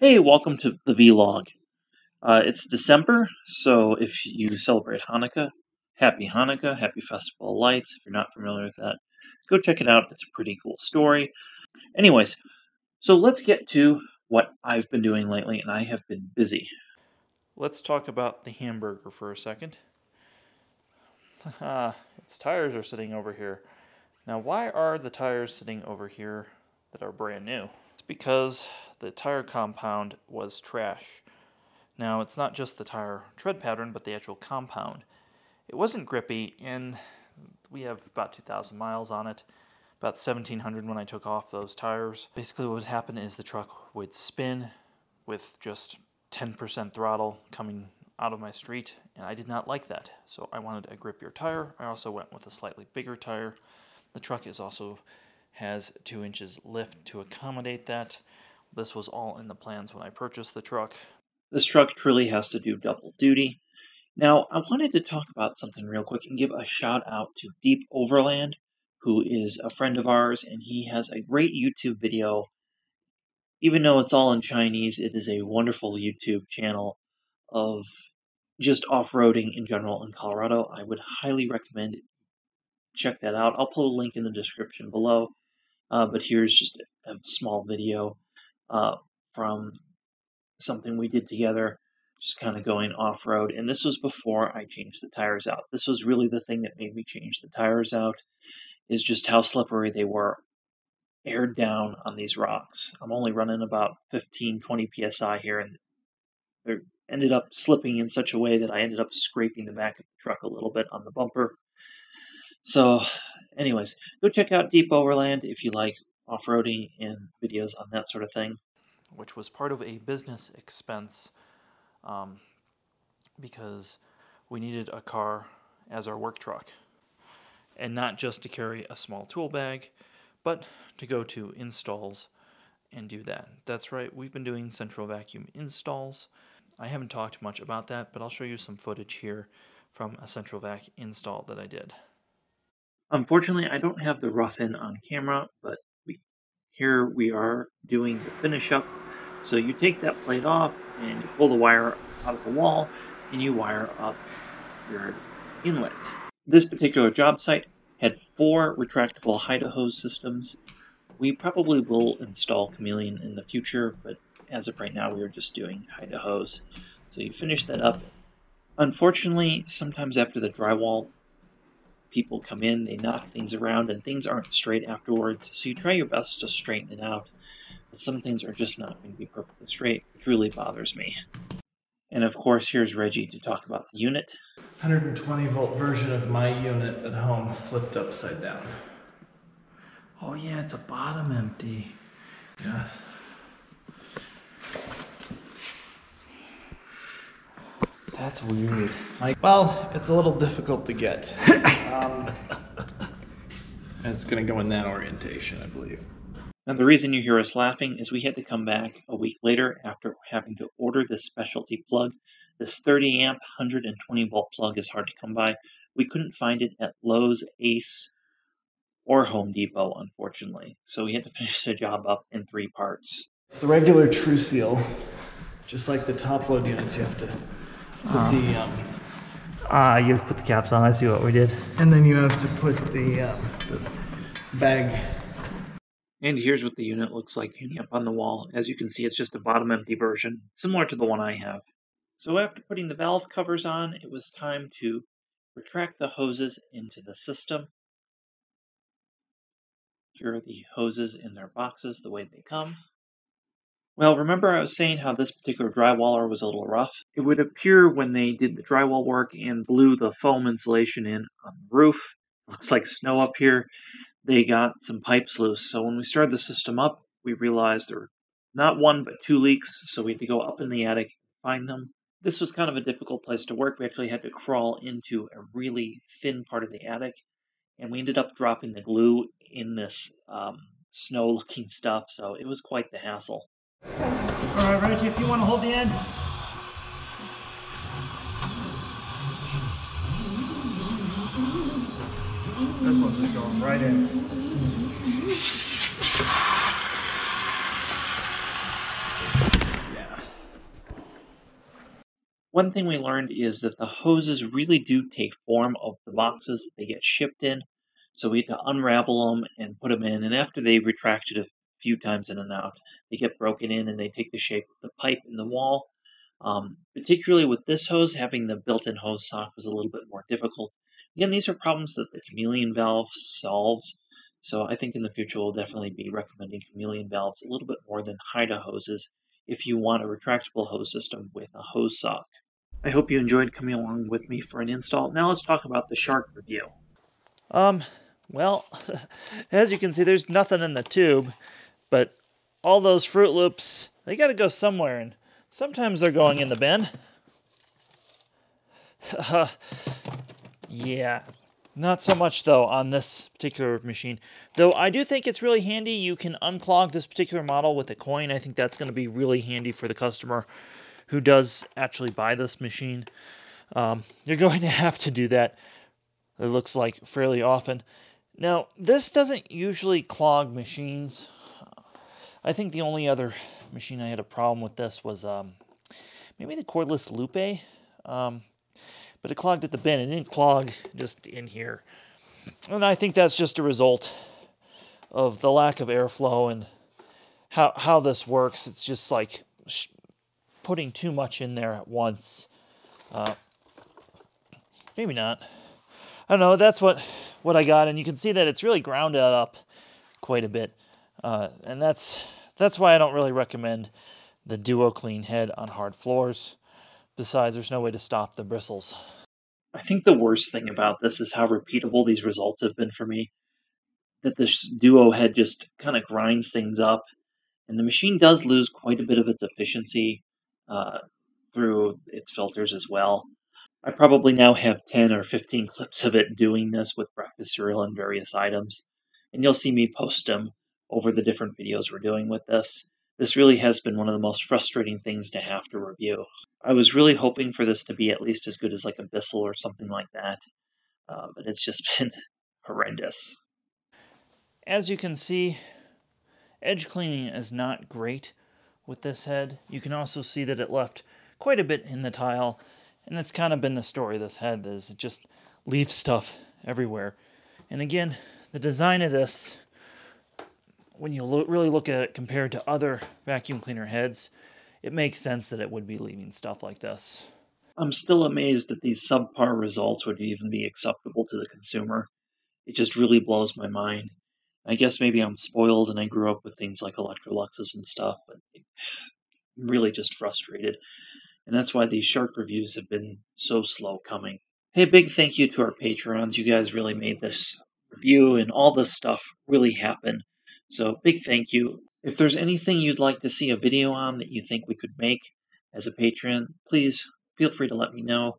Hey, welcome to the vlog. Uh, it's December, so if you celebrate Hanukkah, happy Hanukkah, happy Festival of Lights. If you're not familiar with that, go check it out. It's a pretty cool story. Anyways, so let's get to what I've been doing lately, and I have been busy. Let's talk about the hamburger for a second. its tires are sitting over here. Now, why are the tires sitting over here that are brand new? It's because the tire compound was trash. Now, it's not just the tire tread pattern, but the actual compound. It wasn't grippy, and we have about 2,000 miles on it, about 1,700 when I took off those tires. Basically, what would happen is the truck would spin with just 10% throttle coming out of my street, and I did not like that. So I wanted a grippier tire. I also went with a slightly bigger tire. The truck is also has two inches lift to accommodate that. This was all in the plans when I purchased the truck. This truck truly has to do double duty. Now, I wanted to talk about something real quick and give a shout out to Deep Overland, who is a friend of ours, and he has a great YouTube video. Even though it's all in Chinese, it is a wonderful YouTube channel of just off roading in general in Colorado. I would highly recommend check that out. I'll put a link in the description below. Uh, but here's just a small video uh, from something we did together, just kind of going off road. And this was before I changed the tires out. This was really the thing that made me change the tires out, is just how slippery they were aired down on these rocks. I'm only running about 15, 20 psi here, and they ended up slipping in such a way that I ended up scraping the back of the truck a little bit on the bumper. So, anyways, go check out Deep Overland if you like off roading and videos on that sort of thing. Which was part of a business expense um, because we needed a car as our work truck. And not just to carry a small tool bag, but to go to installs and do that. That's right, we've been doing central vacuum installs. I haven't talked much about that, but I'll show you some footage here from a central vac install that I did. Unfortunately, I don't have the rough-in on camera, but here we are doing the finish up. So you take that plate off and you pull the wire out of the wall and you wire up your inlet. This particular job site had four retractable hide-a-hose systems. We probably will install Chameleon in the future, but as of right now, we are just doing hide-a-hose. So you finish that up. Unfortunately, sometimes after the drywall people come in, they knock things around, and things aren't straight afterwards. So you try your best to straighten it out. But some things are just not going to be perfectly straight, which really bothers me. And of course, here's Reggie to talk about the unit. 120 volt version of my unit at home flipped upside down. Oh yeah, it's a bottom empty. Yes. That's weird. Like, well, it's a little difficult to get. um, it's going to go in that orientation, I believe. Now, the reason you hear us laughing is we had to come back a week later after having to order this specialty plug. This 30 amp, 120 volt plug is hard to come by. We couldn't find it at Lowe's, Ace, or Home Depot, unfortunately. So we had to finish the job up in three parts. It's the regular TruSeal. Just like the top load units, you have to put um, the um, ah, you put the caps on. I see what we did. And then you have to put the, um, the bag. And here's what the unit looks like hanging up on the wall. As you can see, it's just a bottom empty version, similar to the one I have. So after putting the valve covers on, it was time to retract the hoses into the system. Here are the hoses in their boxes the way they come. Well, remember I was saying how this particular drywaller was a little rough? It would appear when they did the drywall work and blew the foam insulation in on the roof, looks like snow up here, they got some pipes loose. So when we started the system up, we realized there were not one but two leaks, so we had to go up in the attic find them. This was kind of a difficult place to work. We actually had to crawl into a really thin part of the attic, and we ended up dropping the glue in this um, snow looking stuff, so it was quite the hassle. All right, Reggie, if you want to hold the end. This one's just going right in. Yeah. One thing we learned is that the hoses really do take form of the boxes that they get shipped in. So we had to unravel them and put them in. And after they retracted few times in and out, they get broken in and they take the shape of the pipe in the wall. Um, particularly with this hose, having the built-in hose sock was a little bit more difficult. Again, these are problems that the chameleon valve solves. So I think in the future we'll definitely be recommending chameleon valves a little bit more than hide-a-hoses if you want a retractable hose system with a hose sock. I hope you enjoyed coming along with me for an install. Now let's talk about the Shark review. Um, well, as you can see, there's nothing in the tube, but all those Fruit Loops, they got to go somewhere, and sometimes they're going in the bin. yeah, not so much though on this particular machine. Though I do think it's really handy. You can unclog this particular model with a coin. I think that's going to be really handy for the customer who does actually buy this machine. Um, you're going to have to do that, it looks like, fairly often. Now, this doesn't usually clog machines. I think the only other machine I had a problem with this was um, maybe the cordless Lupe. Um, but it clogged at the bin. It didn't clog just in here. And I think that's just a result of the lack of airflow and how, how this works. It's just like putting too much in there at once. Uh, maybe not. I don't know. That's what, what I got. And you can see that it's really grounded up quite a bit. Uh, and that's, that's why I don't really recommend the Duo Clean head on hard floors. Besides, there's no way to stop the bristles. I think the worst thing about this is how repeatable these results have been for me. That this Duo head just kind of grinds things up, and the machine does lose quite a bit of its efficiency uh, through its filters as well. I probably now have 10 or 15 clips of it doing this with breakfast cereal and various items, and you'll see me post them over the different videos we're doing with this. This really has been one of the most frustrating things to have to review. I was really hoping for this to be at least as good as like a Bissell or something like that, uh, but it's just been horrendous. As you can see, edge cleaning is not great with this head. You can also see that it left quite a bit in the tile, and that's kind of been the story of this head, is it just leaves stuff everywhere. And again, the design of this when you lo really look at it compared to other vacuum cleaner heads, it makes sense that it would be leaving stuff like this. I'm still amazed that these subpar results would even be acceptable to the consumer. It just really blows my mind. I guess maybe I'm spoiled and I grew up with things like Electroluxes and stuff, but I'm really just frustrated. And that's why these shark reviews have been so slow coming. Hey, big thank you to our Patreons. You guys really made this review and all this stuff really happen. So big thank you. If there's anything you'd like to see a video on that you think we could make as a patron, please feel free to let me know.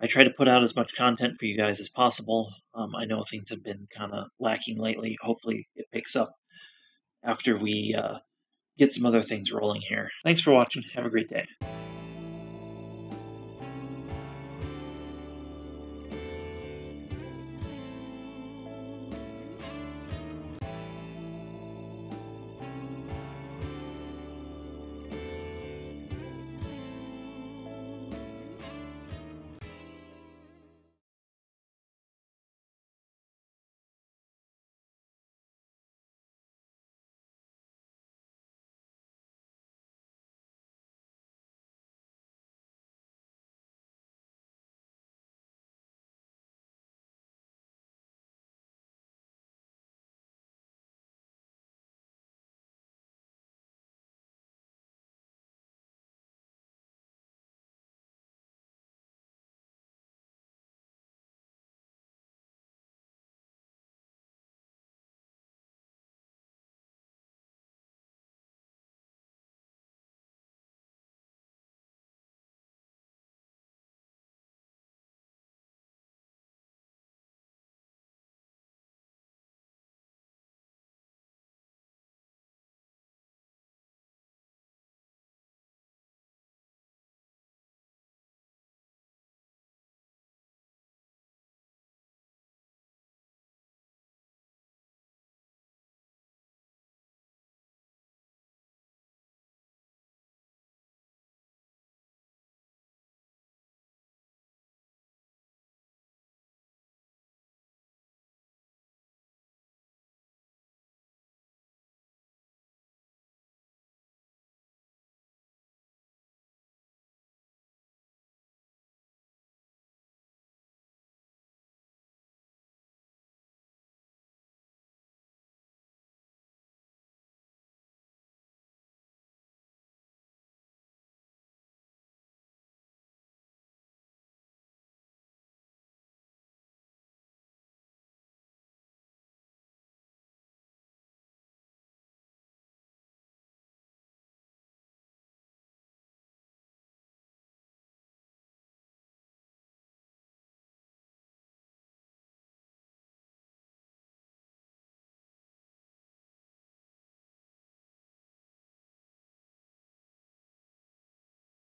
I try to put out as much content for you guys as possible. Um, I know things have been kind of lacking lately. Hopefully it picks up after we uh, get some other things rolling here. Thanks for watching. Have a great day.